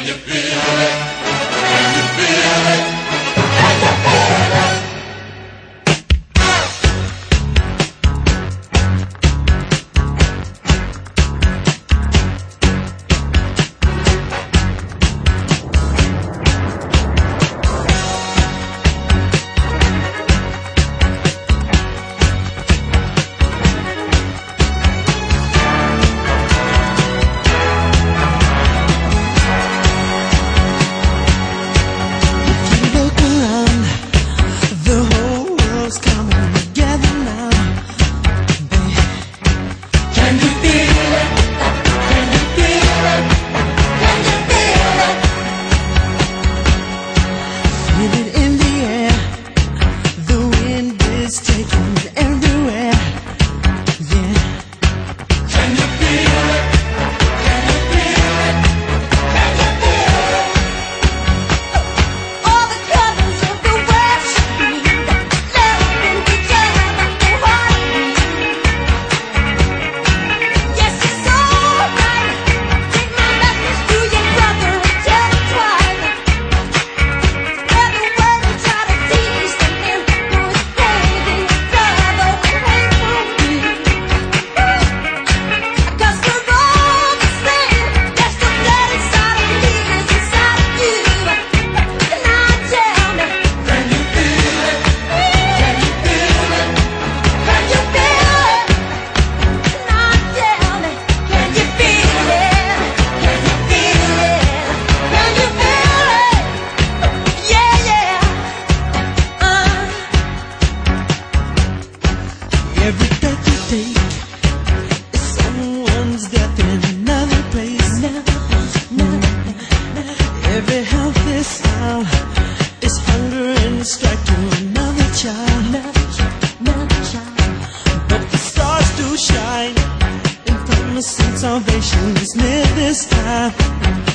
and the. Every breath you take is someone's death in another place. Every healthy smile is hunger and strike to another child. But the stars do shine and promising salvation is near this time.